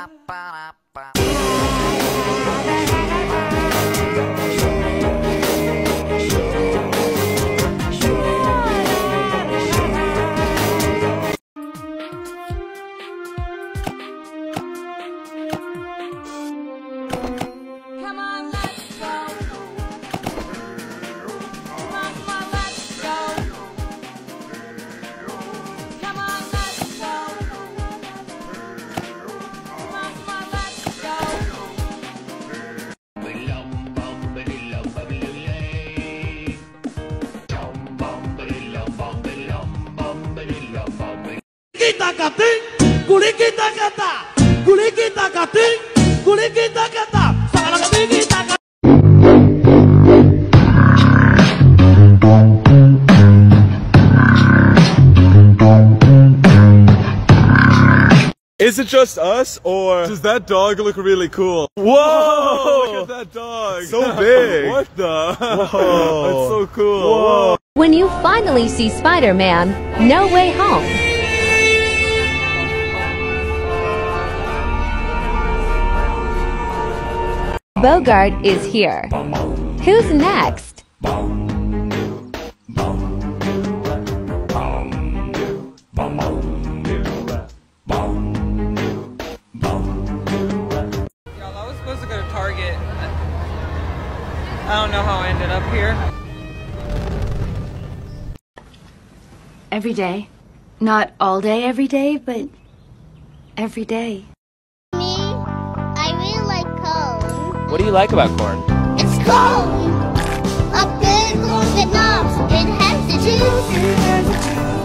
Come kita kating, kuli kita kata, kuli kita kating, kuli kita kata, salah kami kita kata. Is it just us, or does that dog look really cool? Whoa! Look at that dog! So big! what the? Whoa! That's so cool! Whoa! When you finally see Spider Man, No Way Home. Bogart is here. Who's next? Y'all, I was supposed to go to Target. I don't know how I ended up here. Every day. Not all day every day, but every day. What do you like about corn? It's cone! A big corn that knobs. It has the juice.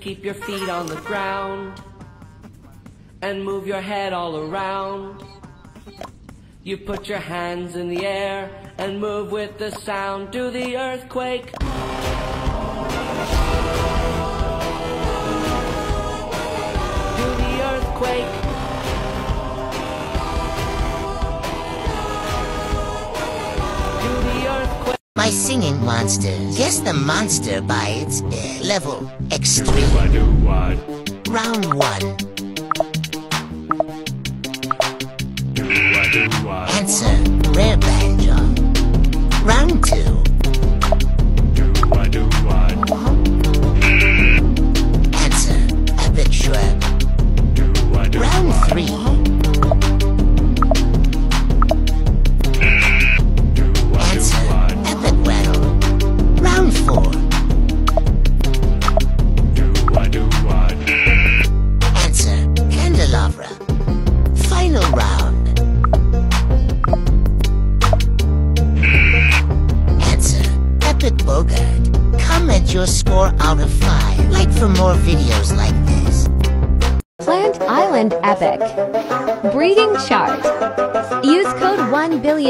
Keep your feet on the ground and move your head all around. You put your hands in the air and move with the sound. Do the earthquake. Do the earthquake. Singing monster. Guess the monster by its uh, level. Extreme. Round one. Answer. Rare banjo. Round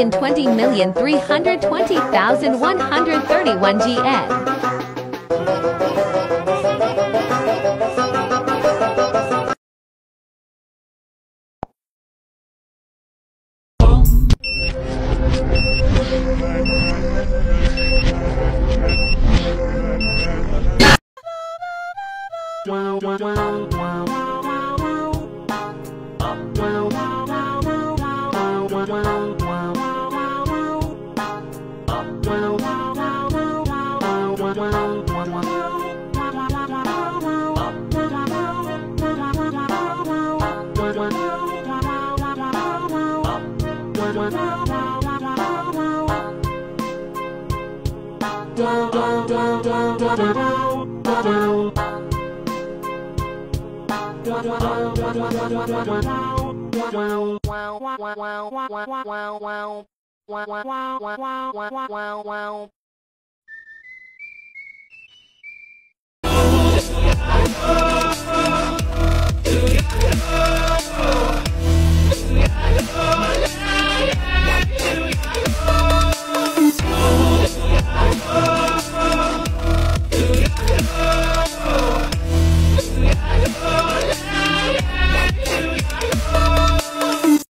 1,020,320,131 GN. Oh,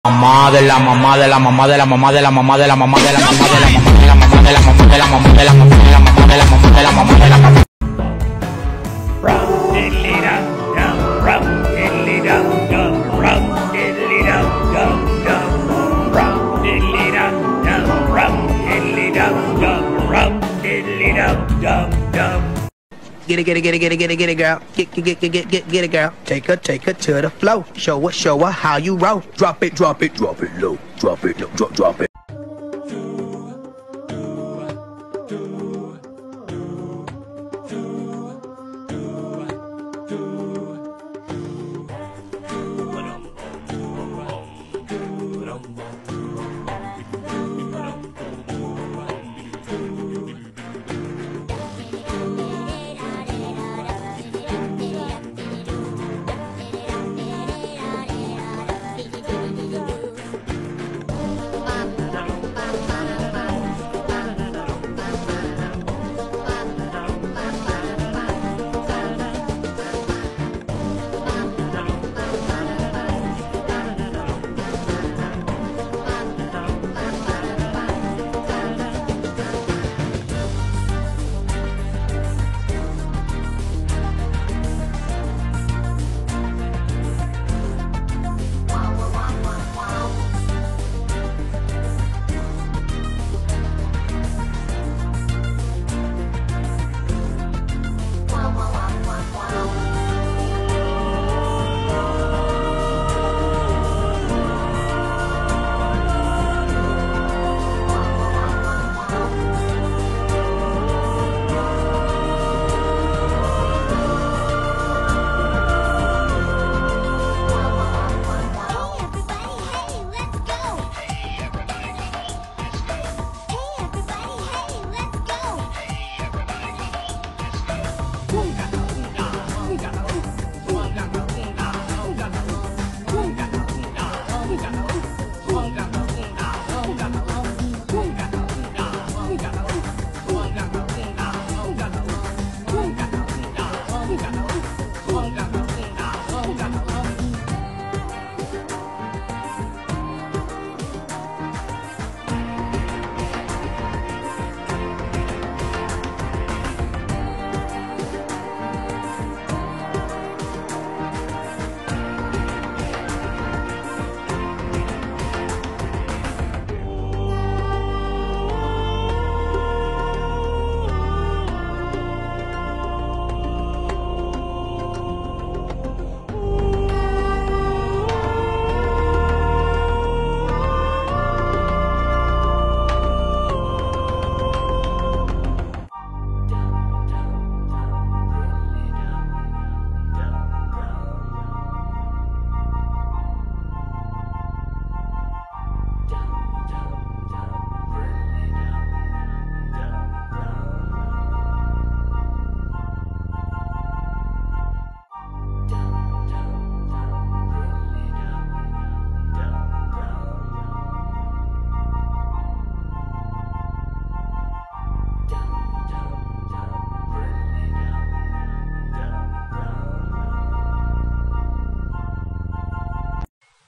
Mamá de la mamá de la mamá de la mamá de la mamá de la mamá de la mamá de la mamá de la mamá de la mamá de la mamá de la mamá de la mamá de la mamá de la mamá de la mamá Get it, get it, get it, get it, get it, get it, girl. Get, get, get, get, get, get, it, girl. Take her, take her to the flow. Show her, show her how you roll. Drop it, drop it, drop it low. Drop it low, drop, drop it.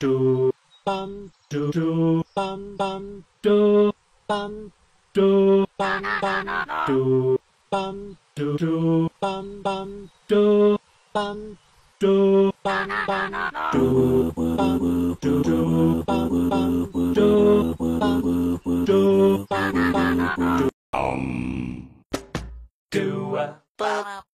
Do bum do do bum bum do bum do bum bum do bum do do bum bum do bum do bum bum do bum do do bum bum do bum do bum bum do um do a bum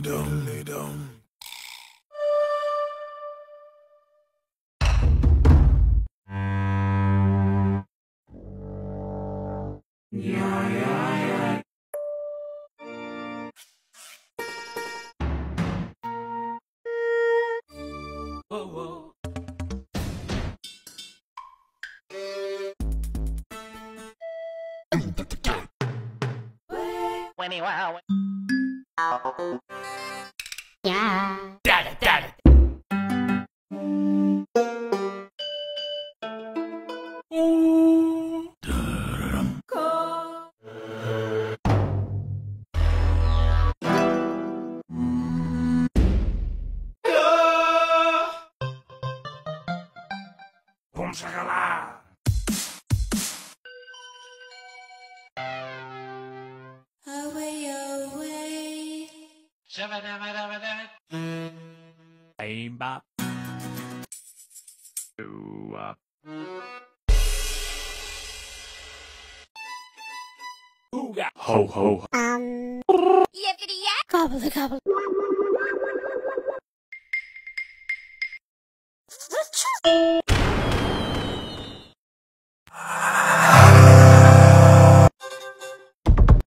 Diddly dum diddly dum. Whoa, whoa. Yeah. Ooga. Ho, ho. Um. Yippity yak. Gobble gobble.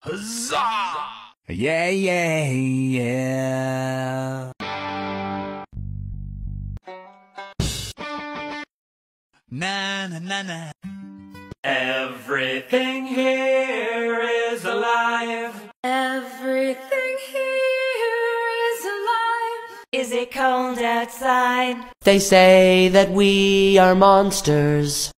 Huzzah! Yeah, yeah, yeah. Na na na na. Everything here is alive. Everything here is alive. Is it cold outside? They say that we are monsters.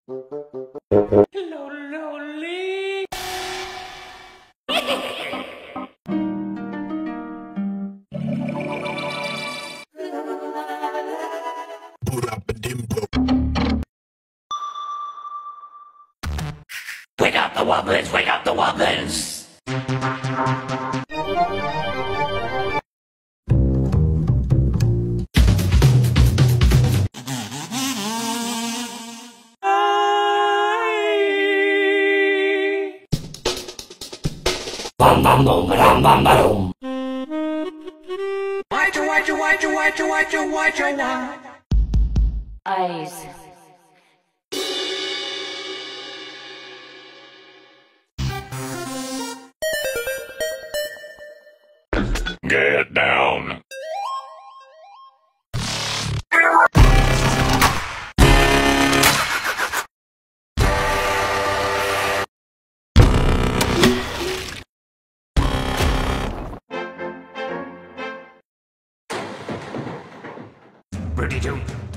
Up the Wublins! Wake up the Wublins! Bum bum boom, bum bum waja, waja. Eyes. Birdie doo.